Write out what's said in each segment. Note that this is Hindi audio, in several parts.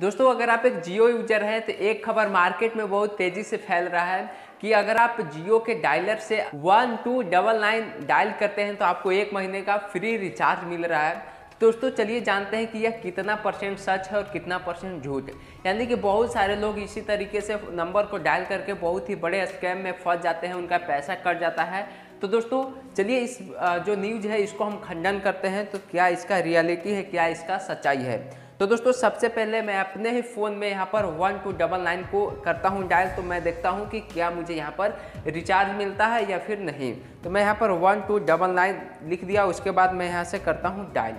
दोस्तों, अगर आप एक जियो यूज़र हैं तो एक खबर मार्केट में बहुत तेज़ी से फैल रहा है कि अगर आप जियो के डायलर से one, two, double nine dial करते हैं तो आपको एक महीने का फ्री रिचार्ज मिल रहा है। दोस्तों, चलिए जानते हैं कि यह कितना परसेंट सच है और कितना परसेंट झूठ। यानी कि बहुत सारे लोग इसी तरीके से नंबर को डायल करके बहुत ही बड़े स्कैम में फंस जाते हैं, उनका पैसा कट जाता है। तो दोस्तों, चलिए इस जो न्यूज़ है, इसको हम खंडन करते हैं। तो क्या इसका रियलिटी है, क्या इसका सच्चाई है? तो दोस्तों, सबसे पहले मैं अपने ही फ़ोन में यहाँ पर वन टू डबल नाइन को करता हूँ डायल तो मैं देखता हूँ कि क्या मुझे यहाँ पर रिचार्ज मिलता है या फिर नहीं। तो मैं यहाँ पर वन टू डबल नाइन लिख दिया, उसके बाद मैं यहाँ से करता हूँ डायल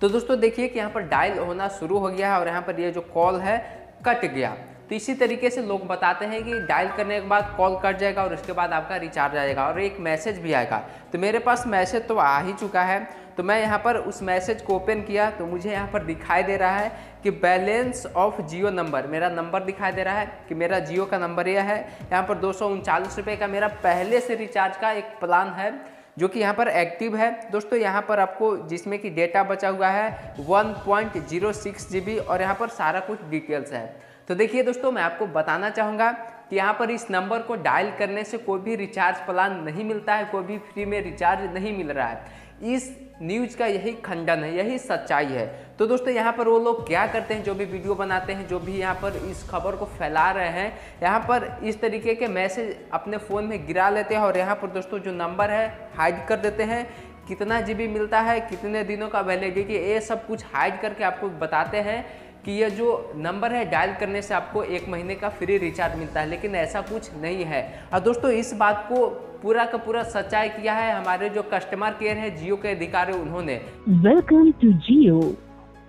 तो दोस्तों, देखिए कि यहाँ पर डायल होना शुरू हो गया है और यहाँ पर ये जो कॉल है, कट गया। तो इसी तरीके से लोग बताते हैं कि डायल करने के बाद कॉल कट जाएगा और उसके बाद आपका रिचार्ज आएगा और एक मैसेज भी आएगा। तो मेरे पास मैसेज तो आ ही चुका है। तो मैं यहाँ पर उस मैसेज को ओपन किया तो मुझे यहाँ पर दिखाई दे रहा है कि बैलेंस ऑफ़ जियो नंबर मेरा नंबर दिखाई दे रहा है कि मेरा जियो का नंबर यह है। यहाँ पर दो सौ का मेरा पहले से रिचार्ज का एक प्लान है जो कि यहाँ पर एक्टिव है। दोस्तों, यहाँ पर आपको जिसमें कि डेटा बचा हुआ है 1.06 पॉइंट और यहाँ पर सारा कुछ डिटेल्स है। तो देखिए दोस्तों, मैं आपको बताना चाहूँगा कि यहाँ पर इस नंबर को डायल करने से कोई भी रिचार्ज प्लान नहीं मिलता है, कोई भी फ्री में रिचार्ज नहीं मिल रहा है। इस न्यूज़ का यही खंडन है, यही सच्चाई है। तो दोस्तों, यहाँ पर वो लोग क्या करते हैं, जो भी वीडियो बनाते हैं, जो भी यहाँ पर इस खबर को फैला रहे हैं, यहाँ पर इस तरीके के मैसेज अपने फ़ोन में गिरा लेते हैं और यहाँ पर दोस्तों, जो नंबर है, हाइड कर देते हैं। कितना जीबी मिलता है, कितने दिनों का वैलिडिटी ये सब कुछ हाइड करके आपको बताते हैं। कि ये जो नंबर है डायल करने से आपको एक महीने का फ्री रिचार्ज मिलता है, लेकिन ऐसा कुछ नहीं है। और दोस्तों, इस बात को पूरा का पूरा सच्चाई किया है हमारे जो कस्टमर केयर है, जियो के अधिकारी उन्होंने। वेलकम टू जियो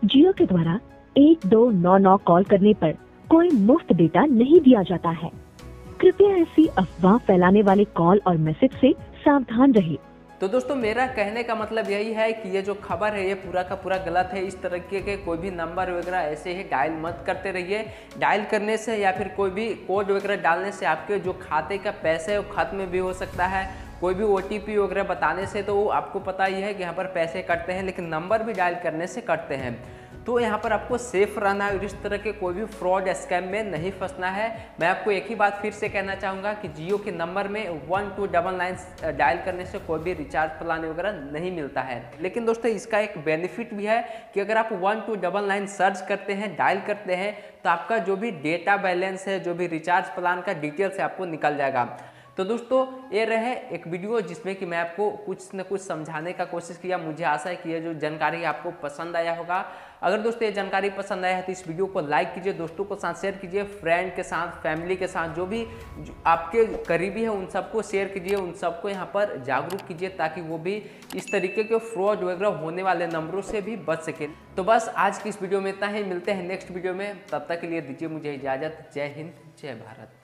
जियो के द्वारा एक, दो, नौ नौ कॉल करने पर कोई मुफ़्त डेटा नहीं दिया जाता है। कृपया ऐसी अफवाह फैलाने वाले कॉल और मैसेज से सावधान रहे। तो दोस्तों, मेरा कहने का मतलब यही है कि ये जो खबर है, ये पूरा का पूरा गलत है। इस तरीके के कोई भी नंबर वगैरह ऐसे ही, डायल मत करते रहिए। डायल करने से या फिर कोई भी कोड वगैरह डालने से आपके जो खाते का पैसे है, वो खत्म भी हो सकता है। कोई भी ओटीपी वगैरह बताने से तो वो आपको पता ही है कि यहाँ पर पैसे कटते हैं, लेकिन नंबर भी डायल करने से कटते हैं। तो यहाँ पर आपको सेफ़ रहना है और इस तरह के कोई भी फ्रॉड स्कैम में नहीं फंसना है। मैं आपको एक ही बात फिर से कहना चाहूँगा कि जियो के नंबर में one two double nine dial करने से कोई भी रिचार्ज प्लान वगैरह नहीं मिलता है। लेकिन दोस्तों, इसका एक बेनिफिट भी है कि अगर आप one two double nine search करते हैं डायल करते हैं तो आपका जो भी डेटा बैलेंस है, जो भी रिचार्ज प्लान का डिटेल्स है, आपको निकल जाएगा। तो दोस्तों, ये रहे एक वीडियो जिसमें कि मैं आपको कुछ न कुछ समझाने का कोशिश किया। मुझे आशा है कि ये जो जानकारी आपको पसंद आया होगा। अगर दोस्तों, ये जानकारी पसंद आया है तो इस वीडियो को लाइक कीजिए, दोस्तों को साथ शेयर कीजिए, फ्रेंड के साथ, फैमिली के साथ, जो भी जो आपके करीबी है, उन सबको शेयर कीजिए, उन सबको यहाँ पर जागरूक कीजिए ताकि वो भी इस तरीके के फ्रॉड वगैरह होने वाले नंबरों से भी बच सके। तो बस, आज की इस वीडियो में इतना ही। मिलते हैं नेक्स्ट वीडियो में। तब तक के लिए दीजिए मुझे इजाज़त। जय हिंद, जय भारत।